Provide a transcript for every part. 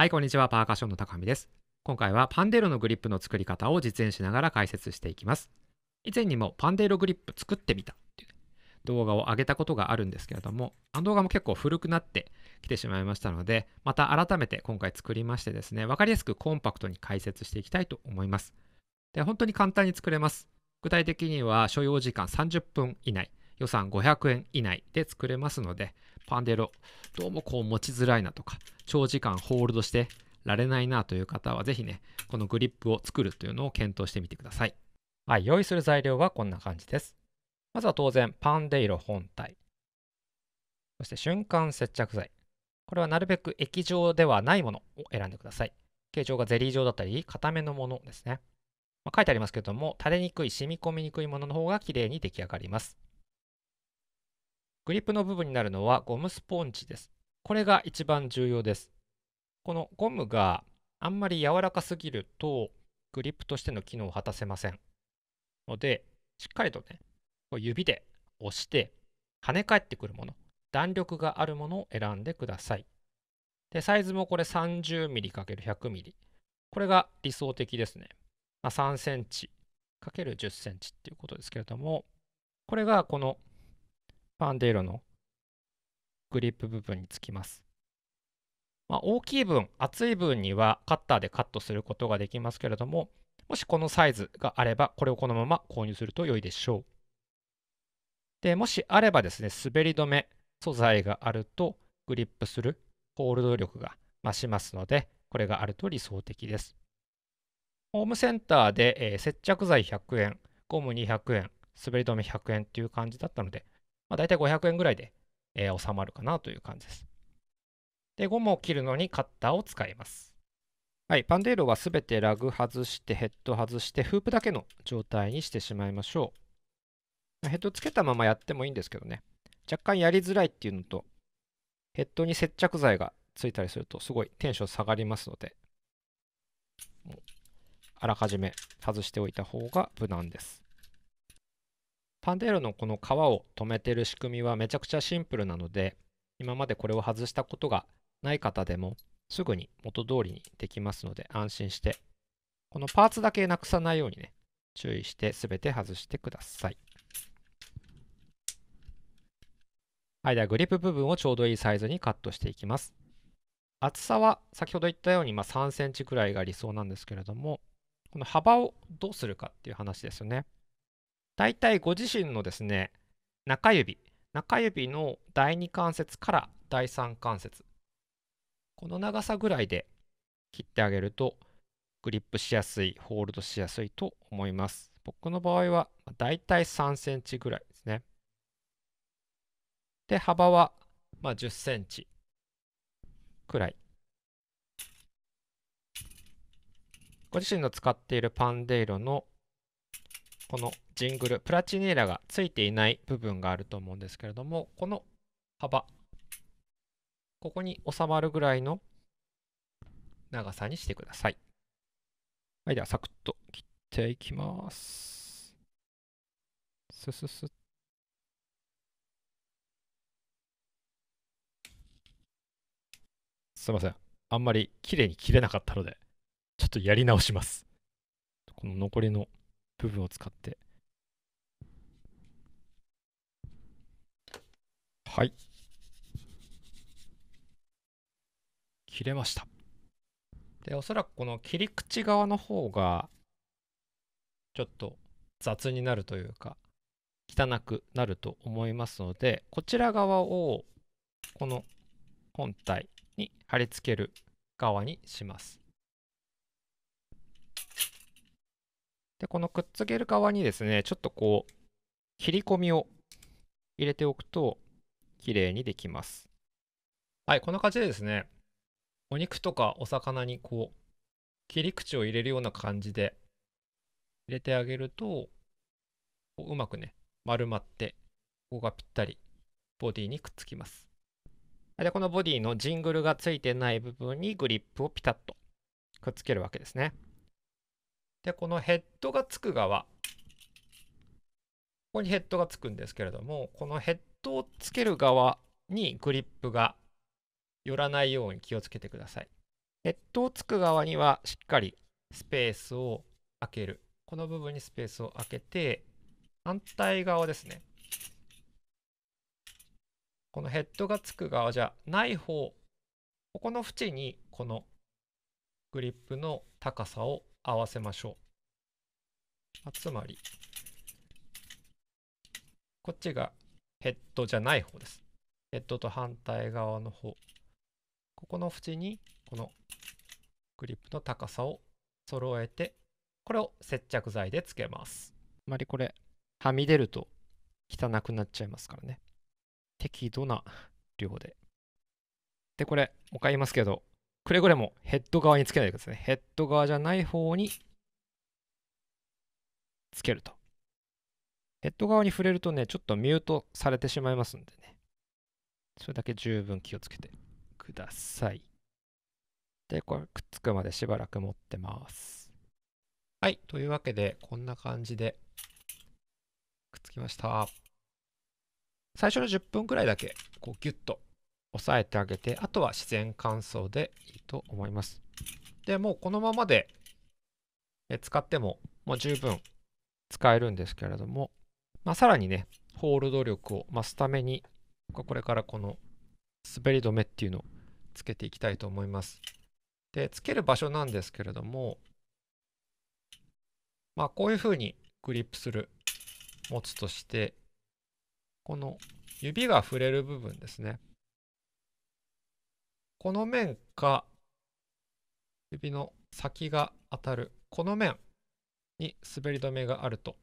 はい、こんにちは。パーカッションの高見です。今回はパンデーロのグリップの作り方を実演しながら解説していきます。以前にもパンデーログリップ作ってみたっていう動画を上げたことがあるんですけれども、あの動画も結構古くなってきてしまいましたので、また改めて今回作りましてですね、わかりやすくコンパクトに解説していきたいと思います。で、本当に簡単に作れます。具体的には所要時間30分以内、予算500円以内で作れますので、パンデロ、どうもこう持ちづらいなとか、長時間ホールドしてられないなという方は、ぜひね、このグリップを作るというのを検討してみてください。はい、用意する材料はこんな感じです。まずは当然、パンデイロ本体。そして瞬間接着剤。これはなるべく液状ではないものを選んでください。形状がゼリー状だったり、固めのものですね。まあ、書いてありますけども、垂れにくい、染み込みにくいものの方が綺麗に出来上がります。グリップの部分になるのはゴムスポンジです。これが一番重要です。このゴムがあんまり柔らかすぎるとグリップとしての機能を果たせません。ので、しっかりとね、指で押して跳ね返ってくるもの、弾力があるものを選んでください。で、サイズもこれ 30mm×100mm。これが理想的ですね。まあ、3センチ ×10 センチっていうことですけれども、これがこのパンデーロのグリップ部分につきます。まあ、大きい分、厚い分にはカッターでカットすることができますけれども、もしこのサイズがあれば、これをこのまま購入すると良いでしょう。で、もしあればですね、滑り止め素材があると、グリップするホールド力が増しますので、これがあると理想的です。ホームセンターで、えー、接着剤100円、ゴム200円、滑り止め100円っていう感じだったので、まあ、大体500円ぐらいで、えー、収まるかなという感じです。で、ゴムを切るのにカッターを使います。はい、パンデーロはすべてラグ外して、ヘッド外して、フープだけの状態にしてしまいましょう。ヘッドつけたままやってもいいんですけどね、若干やりづらいっていうのと、ヘッドに接着剤がついたりすると、すごいテンション下がりますので、もうあらかじめ外しておいた方が無難です。パンデーロのこの皮を留めてる仕組みはめちゃくちゃシンプルなので、今までこれを外したことがない方でもすぐに元通りにできますので安心して、このパーツだけなくさないようにね、注意してすべて外してください。はい、ではグリップ部分をちょうどいいサイズにカットしていきます。厚さは先ほど言ったようにま3センチくらいが理想なんですけれども、この幅をどうするかっていう話ですよね。だいたいご自身のですね、中指、中指の第2関節から第3関節、この長さぐらいで切ってあげると、グリップしやすい、ホールドしやすいと思います。僕の場合はだいたい3センチぐらいですね。で、幅はまあ10センチくらい。ご自身の使っているパンデイロのこのジングル、プラチネーラがついていない部分があると思うんですけれども、この幅、ここに収まるぐらいの長さにしてください。はい、ではサクッと切っていきます。スススッすいません。あんまり綺麗に切れなかったので、ちょっとやり直します。この残りの部分を使って。はい。切れました。で、おそらくこの切り口側の方が、ちょっと雑になるというか、汚くなると思いますので、こちら側を、この本体に貼り付ける側にします。で、このくっつける側にですね、ちょっとこう、切り込みを入れておくと、綺麗にできます。はい、こんな感じでですね、お肉とかお魚にこう、切り口を入れるような感じで入れてあげると、こううまくね、丸まって、ここがぴったりボディにくっつきます。で、このボディのジングルがついてない部分にグリップをピタッとくっつけるわけですね。で、このヘッドがつく側、ここにヘッドがつくんですけれども、このヘッドをつける側にグリップが寄らないように気をつけてください。ヘッドをつく側にはしっかりスペースを開ける。この部分にスペースを開けて、反対側ですね。このヘッドがつく側じゃない方、ここの縁にこのグリップの高さを合わせましょう。つまり、こっちがヘッドじゃない方です。ヘッドと反対側の方。ここの縁にこのグリップの高さを揃えて、これを接着剤でつけます。あまりこれ、はみ出ると汚くなっちゃいますからね。適度な量で。で、これ、もう一回言いますけど、くれぐれもヘッド側につけないでください。ヘッド側じゃない方につけると。ヘッド側に触れるとね、ちょっとミュートされてしまいますんでね。それだけ十分気をつけてください。で、これくっつくまでしばらく持ってます。はい。というわけで、こんな感じでくっつきました。最初の10分くらいだけ、こうギュッと押さえてあげて、あとは自然乾燥でいいと思います。で、もうこのままで使っても、もう十分使えるんですけれども、まあ、さらにね、ホールド力を増すために、これからこの滑り止めっていうのをつけていきたいと思います。で、つける場所なんですけれども、まあ、こういうふうにグリップする持つとして、この指が触れる部分ですね。この面か、指の先が当たる、この面に滑り止めがあると、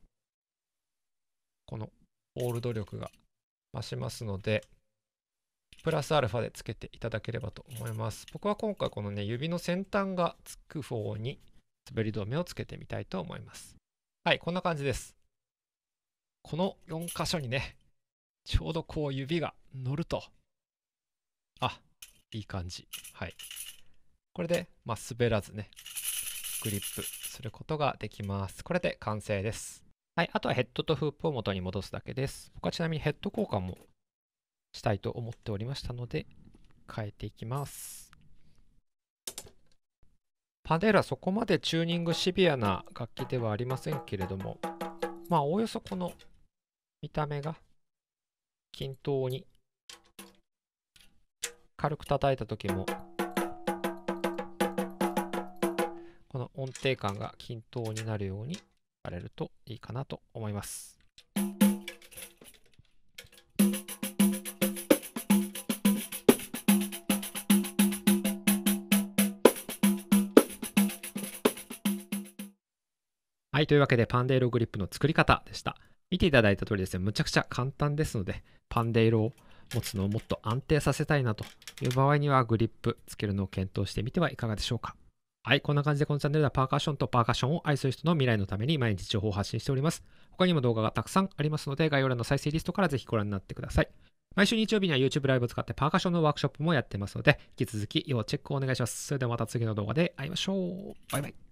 このホールド力が増しますので、プラスアルファでつけていただければと思います。僕は今回このね、指の先端がつく方に滑り止めをつけてみたいと思います。はい、こんな感じです。この4箇所にね、ちょうどこう指が乗ると、あ、いい感じ。はい。これで、まあ、滑らずね、グリップすることができます。これで完成です。はい。あとはヘッドとフープを元に戻すだけです。僕はちなみにヘッド交換もしたいと思っておりましたので、変えていきます。パデラそこまでチューニングシビアな楽器ではありませんけれども、まあおおよそこの見た目が均等に軽く叩いた時もこの音程感が均等になるようにされるといいかなと思います。はい、というわけでパンデイログリップの作り方でした。見ていただいた通りですね、むちゃくちゃ簡単ですので、パンデイロを持つのをもっと安定させたいなという場合にはグリップつけるのを検討してみてはいかがでしょうか。はい、こんな感じでこのチャンネルではパーカッションとパーカッションを愛する人の未来のために毎日情報を発信しております。他にも動画がたくさんありますので、概要欄の再生リストからぜひご覧になってください。毎週日曜日には YouTube ライブを使ってパーカッションのワークショップもやってますので、引き続き要チェックをお願いします。それではまた次の動画で会いましょう。バイバイ。